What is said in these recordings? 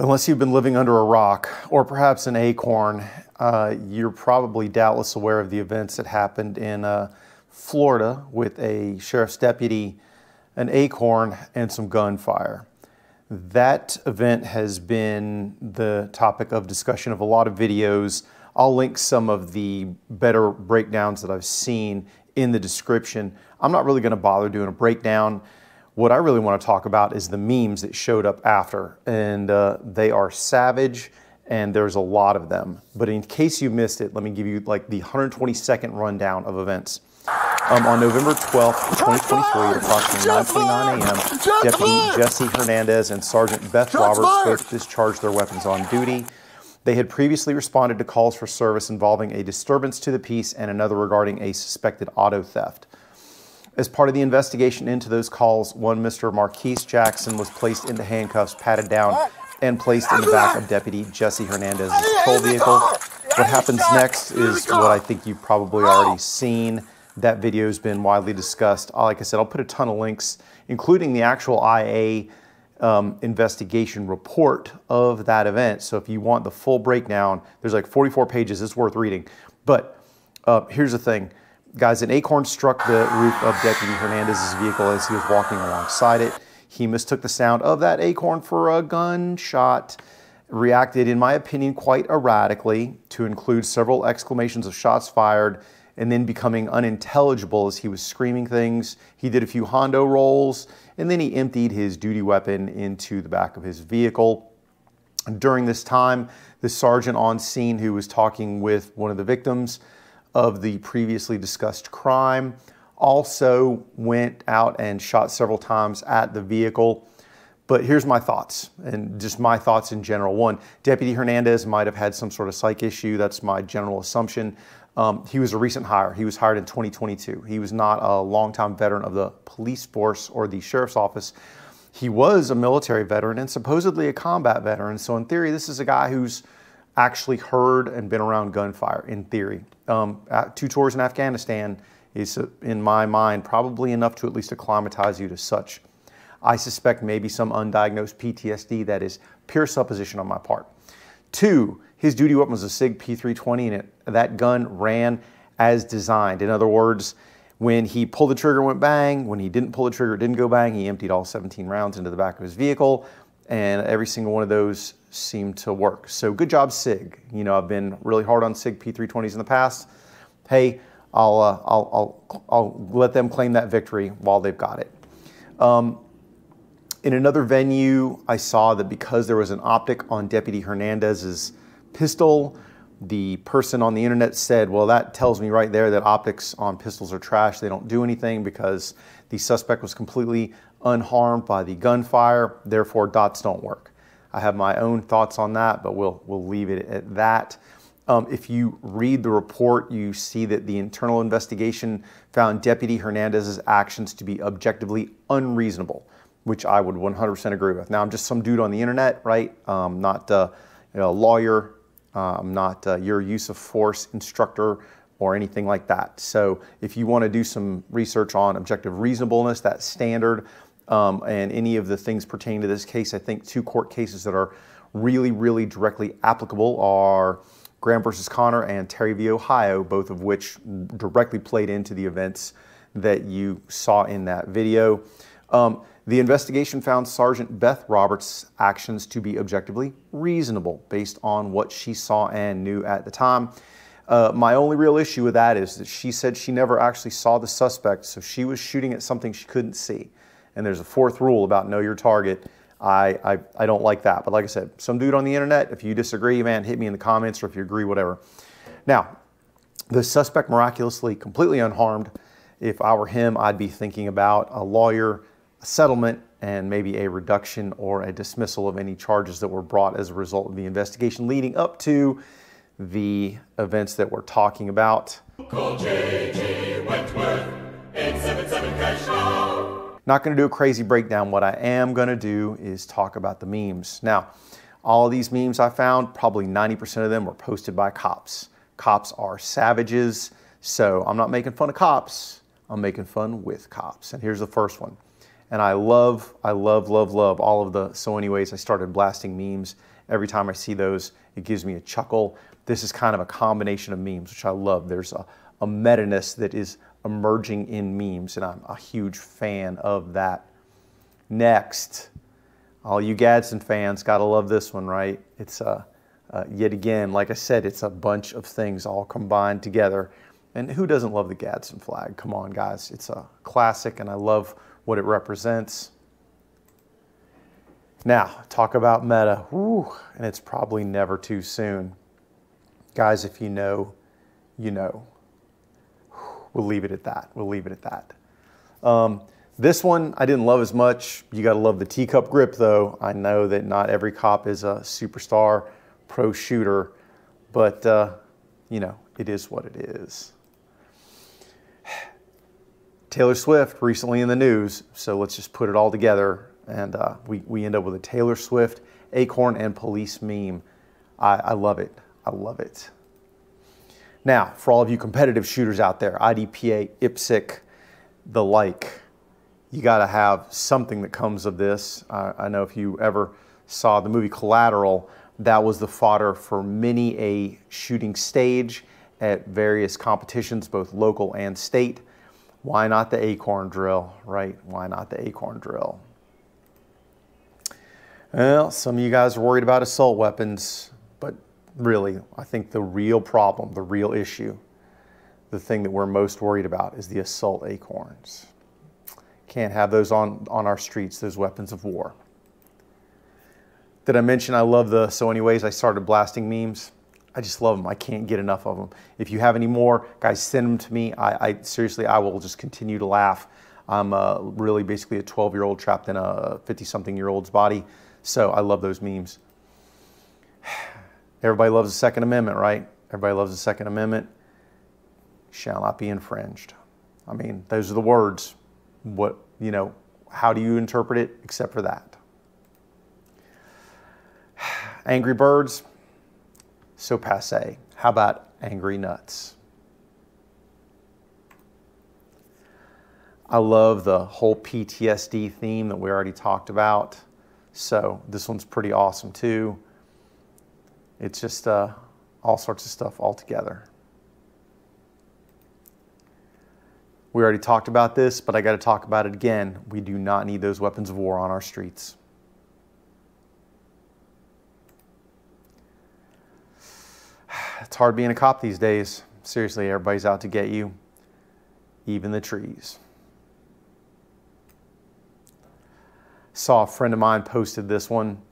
Unless you've been living under a rock or perhaps an acorn, uh, you're probably doubtless aware of the events that happened in uh, Florida with a sheriff's deputy, an acorn, and some gunfire. That event has been the topic of discussion of a lot of videos. I'll link some of the better breakdowns that I've seen in the description. I'm not really going to bother doing a breakdown. What I really want to talk about is the memes that showed up after, and uh, they are savage, and there's a lot of them. But in case you missed it, let me give you like the 120 second rundown of events. Um, on November 12th, 2023, at approximately 9:29 a.m., Deputy Jesse Hernandez and Sergeant Beth Roberts both discharged their weapons on duty. They had previously responded to calls for service involving a disturbance to the peace and another regarding a suspected auto theft. As part of the investigation into those calls, one Mr. Marquise Jackson was placed into handcuffs, patted down, and placed in the back of Deputy Jesse Hernandez's patrol vehicle. What happens next is what I think you've probably already seen. That video has been widely discussed. Like I said, I'll put a ton of links, including the actual IA um, investigation report of that event. So if you want the full breakdown, there's like 44 pages. It's worth reading. But uh, here's the thing Guys, an acorn struck the roof of Deputy Hernandez's vehicle as he was walking alongside it. He mistook the sound of that acorn for a gunshot, reacted, in my opinion, quite erratically to include several exclamations of shots fired and then becoming unintelligible as he was screaming things. He did a few Hondo rolls and then he emptied his duty weapon into the back of his vehicle. During this time, the sergeant on scene who was talking with one of the victims of the previously discussed crime. Also went out and shot several times at the vehicle. But here's my thoughts, and just my thoughts in general. One, Deputy Hernandez might have had some sort of psych issue. That's my general assumption. Um, he was a recent hire. He was hired in 2022. He was not a longtime veteran of the police force or the sheriff's office. He was a military veteran and supposedly a combat veteran. So, in theory, this is a guy who's actually heard and been around gunfire in theory. Um, two tours in Afghanistan is, uh, in my mind, probably enough to at least acclimatize you to such. I suspect maybe some undiagnosed PTSD that is pure supposition on my part. Two, his duty weapon was a SIG P320 and it, that gun ran as designed. In other words, when he pulled the trigger, went bang. When he didn't pull the trigger, it didn't go bang. He emptied all 17 rounds into the back of his vehicle and every single one of those seemed to work. So good job, SIG. You know, I've been really hard on SIG P320s in the past. Hey, I'll, uh, I'll, I'll, I'll let them claim that victory while they've got it. Um, in another venue, I saw that because there was an optic on Deputy Hernandez's pistol, the person on the internet said, well, that tells me right there that optics on pistols are trash. They don't do anything because the suspect was completely unharmed by the gunfire, therefore dots don't work. I have my own thoughts on that, but we'll, we'll leave it at that. Um, if you read the report, you see that the internal investigation found Deputy Hernandez's actions to be objectively unreasonable, which I would 100% agree with. Now, I'm just some dude on the internet, right? Um, not uh, you know, a lawyer, uh, I'm not uh, your use of force instructor or anything like that. So, if you want to do some research on objective reasonableness, that standard, um, and any of the things pertaining to this case. I think two court cases that are really, really directly applicable are Graham versus Connor and Terry v. Ohio, both of which directly played into the events that you saw in that video. Um, the investigation found Sergeant Beth Roberts' actions to be objectively reasonable based on what she saw and knew at the time. Uh, my only real issue with that is that she said she never actually saw the suspect, so she was shooting at something she couldn't see. And there's a fourth rule about know your target. I, I, I don't like that. But like I said, some dude on the internet, if you disagree, man, hit me in the comments or if you agree, whatever. Now, the suspect miraculously completely unharmed. If I were him, I'd be thinking about a lawyer, a settlement, and maybe a reduction or a dismissal of any charges that were brought as a result of the investigation leading up to the events that we're talking about. Call J.G. Wentworth, 877 cash not going to do a crazy breakdown. What I am going to do is talk about the memes. Now, all of these memes I found, probably 90% of them were posted by cops. Cops are savages, so I'm not making fun of cops. I'm making fun with cops. And here's the first one. And I love, I love, love, love all of the so anyways I started blasting memes. Every time I see those, it gives me a chuckle. This is kind of a combination of memes, which I love. There's a, a meta-ness that is emerging in memes, and I'm a huge fan of that. Next, all you Gadsden fans gotta love this one, right? It's uh, uh, yet again, like I said, it's a bunch of things all combined together. And who doesn't love the Gadsden flag? Come on, guys. It's a classic, and I love what it represents. Now, talk about meta. Whew, and it's probably never too soon. Guys, if you know, you know. We'll leave it at that. We'll leave it at that. Um, this one I didn't love as much. You got to love the teacup grip, though. I know that not every cop is a superstar pro shooter, but uh, you know, it is what it is. Taylor Swift recently in the news, so let's just put it all together and uh, we, we end up with a Taylor Swift, Acorn, and Police meme. I, I love it. I love it. Now, for all of you competitive shooters out there, IDPA, IPSC, the like, you got to have something that comes of this. Uh, I know if you ever saw the movie Collateral, that was the fodder for many a shooting stage at various competitions, both local and state. Why not the acorn drill, right? Why not the acorn drill? Well, some of you guys are worried about assault weapons, really, I think the real problem, the real issue, the thing that we're most worried about is the assault acorns. Can't have those on, on our streets, those weapons of war. Did I mention I love the so anyways I started blasting memes? I just love them. I can't get enough of them. If you have any more, guys, send them to me. I, I seriously, I will just continue to laugh. I'm uh, really basically a 12 year old trapped in a 50 something year old's body. So I love those memes. Everybody loves the Second Amendment, right? Everybody loves the Second Amendment. Shall not be infringed. I mean, those are the words. What, you know, how do you interpret it except for that? Angry Birds, so passe. How about Angry Nuts? I love the whole PTSD theme that we already talked about. So this one's pretty awesome too. It's just uh, all sorts of stuff all together. We already talked about this, but I got to talk about it again. We do not need those weapons of war on our streets. It's hard being a cop these days. Seriously, everybody's out to get you, even the trees. saw a friend of mine posted this one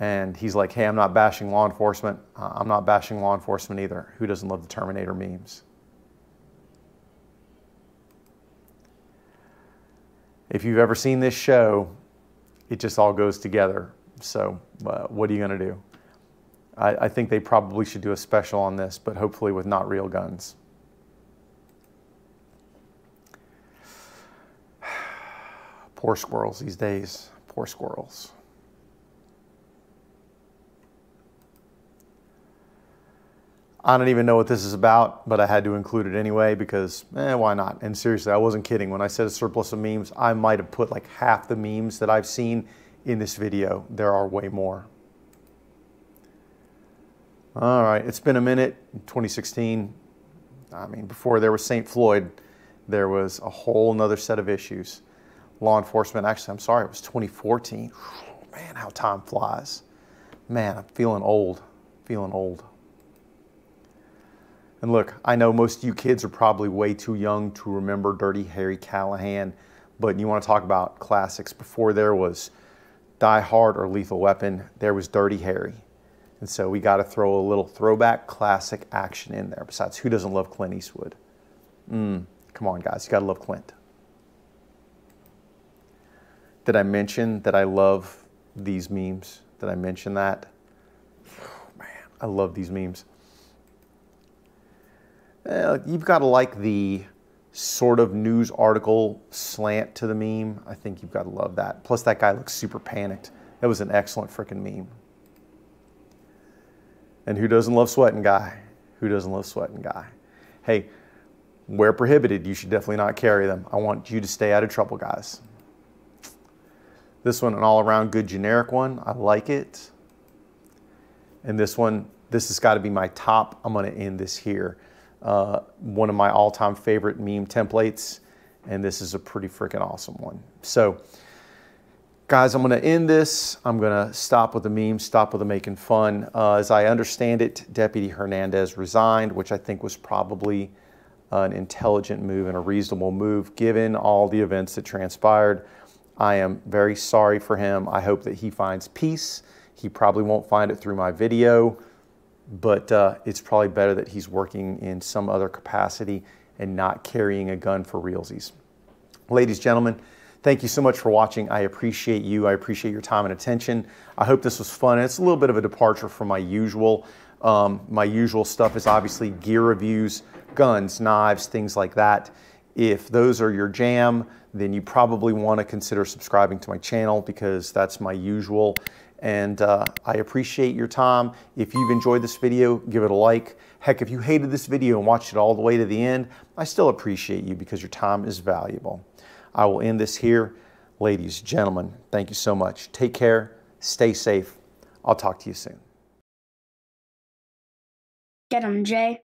and he's like, hey, I'm not bashing law enforcement. Uh, I'm not bashing law enforcement either. Who doesn't love the Terminator memes? If you've ever seen this show, it just all goes together. So, uh, what are you going to do? I, I think they probably should do a special on this, but hopefully with not real guns. Poor squirrels these days. Poor squirrels. I don't even know what this is about, but I had to include it anyway because, eh, why not? And seriously, I wasn't kidding. When I said a surplus of memes, I might have put like half the memes that I've seen in this video. There are way more. All right, it's been a minute. 2016, I mean, before there was St. Floyd, there was a whole nother set of issues law enforcement. Actually, I'm sorry, it was 2014. Man, how time flies. Man, I'm feeling old, feeling old. And look, I know most of you kids are probably way too young to remember Dirty Harry Callahan, but you want to talk about classics. Before there was Die Hard or Lethal Weapon, there was Dirty Harry. And so we got to throw a little throwback classic action in there. Besides, who doesn't love Clint Eastwood? Mm, come on, guys, you got to love Clint. Did I mention that I love these memes? Did I mention that? Oh, man, I love these memes. Uh, you've got to like the sort of news article slant to the meme. I think you've got to love that. Plus, that guy looks super panicked. That was an excellent freaking meme. And who doesn't love sweating guy? Who doesn't love sweating guy? Hey, where prohibited, you should definitely not carry them. I want you to stay out of trouble, guys. This one, an all around good generic one. I like it. And this one, this has got to be my top. I'm going to end this here. Uh, one of my all time favorite meme templates. And this is a pretty freaking awesome one. So, guys, I'm going to end this. I'm going to stop with the meme, stop with the making fun. Uh, as I understand it, Deputy Hernandez resigned, which I think was probably an intelligent move and a reasonable move given all the events that transpired. I am very sorry for him. I hope that he finds peace. He probably won't find it through my video, but uh, it's probably better that he's working in some other capacity and not carrying a gun for realsies. Ladies, and gentlemen, thank you so much for watching. I appreciate you. I appreciate your time and attention. I hope this was fun. it's a little bit of a departure from my usual. Um, my usual stuff is obviously gear reviews, guns, knives, things like that. If those are your jam, then you probably want to consider subscribing to my channel because that's my usual. And uh, I appreciate your time. If you've enjoyed this video, give it a like. Heck, if you hated this video and watched it all the way to the end, I still appreciate you because your time is valuable. I will end this here. Ladies, and gentlemen, thank you so much. Take care. Stay safe. I'll talk to you soon. Get him, Jay.